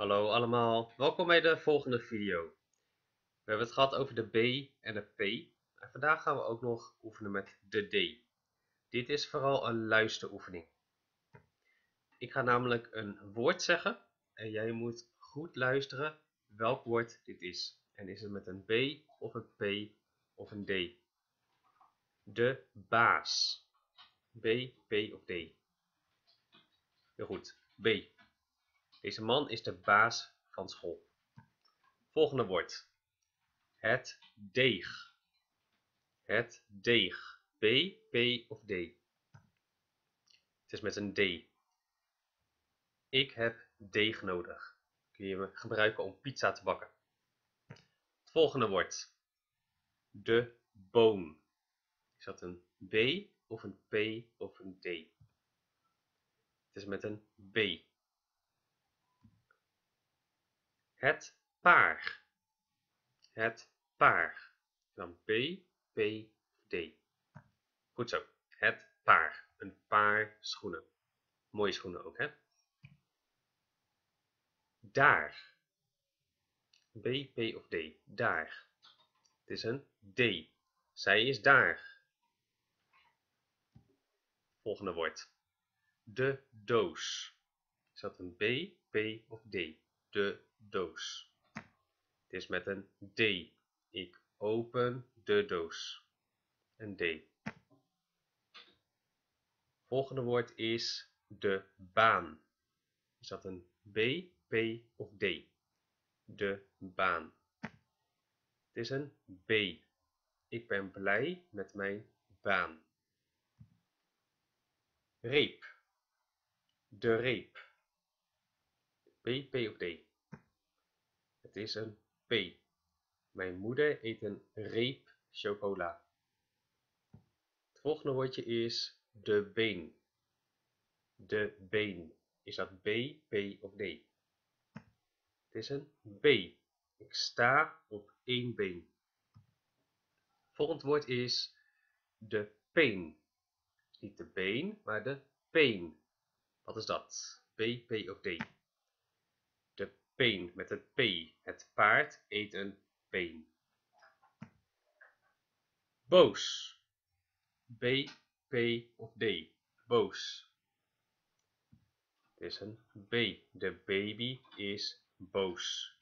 Hallo allemaal, welkom bij de volgende video. We hebben het gehad over de B en de P. En vandaag gaan we ook nog oefenen met de D. Dit is vooral een luisteroefening. Ik ga namelijk een woord zeggen en jij moet goed luisteren welk woord dit is. En is het met een B of een P of een D? De baas. B, P of D? Heel goed, B. Deze man is de baas van school. Volgende woord. Het deeg. Het deeg. B, P of D? Het is met een D. Ik heb deeg nodig. Kun je gebruiken om pizza te bakken. Het volgende woord. De boom. Is dat een B of een P of een D? Het is met een B. Het paar. Het paar. Dan B, P, D. Goed zo. Het paar. Een paar schoenen. Mooie schoenen ook, hè? Daar. B, P of D. Daar. Het is een D. Zij is daar. Volgende woord. De doos. Is dat een B, P of D? De doos. Het is met een D. Ik open de doos. Een D. Volgende woord is de baan. Is dat een B, P of D? De baan. Het is een B. Ik ben blij met mijn baan. Reep. De reep. B, P of D? Het is een P. Mijn moeder eet een reep chocola. Het volgende woordje is de been. De been. Is dat B, P of D? Het is een B. Ik sta op één been. Volgend woord is de peen. Niet de been, maar de peen. Wat is dat? B, P of D? Peen met het P. Het paard eet een peen. Boos. B, P of D. Boos. Het is een B. De baby is boos.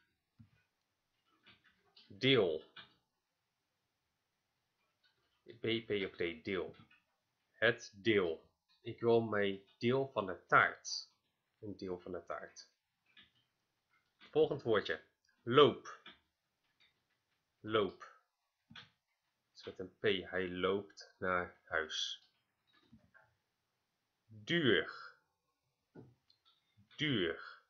Deel. B, P of D. Deel. Het deel. Ik wil mijn deel van de taart. Een deel van de taart. Volgend woordje. Loop. Loop. Met een P. Hij loopt naar huis. Duur. Duur.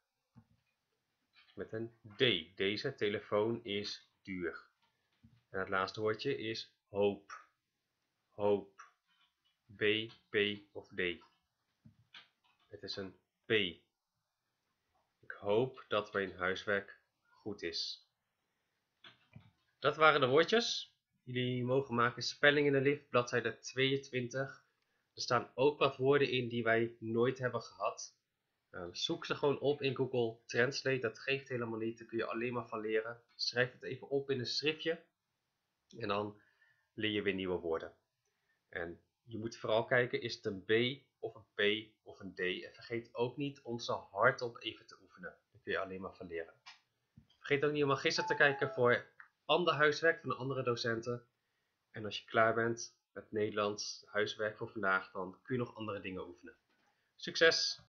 Met een D. Deze telefoon is duur. En het laatste woordje is hoop. Hoop. B, P of D. Het is een P hoop dat mijn huiswerk goed is. Dat waren de woordjes. Jullie mogen maken spelling in de lift, bladzijde 22. Er staan ook wat woorden in die wij nooit hebben gehad. Nou, zoek ze gewoon op in Google Translate, dat geeft helemaal niet, daar kun je alleen maar van leren. Schrijf het even op in een schriftje en dan leer je weer nieuwe woorden. En je moet vooral kijken, is het een B of een P of een D? En vergeet ook niet om ze hardop even te oefenen. Je alleen maar van leren. Vergeet ook niet om gisteren te kijken voor ander huiswerk van de andere docenten. En als je klaar bent met Nederlands huiswerk voor vandaag, dan kun je nog andere dingen oefenen. Succes!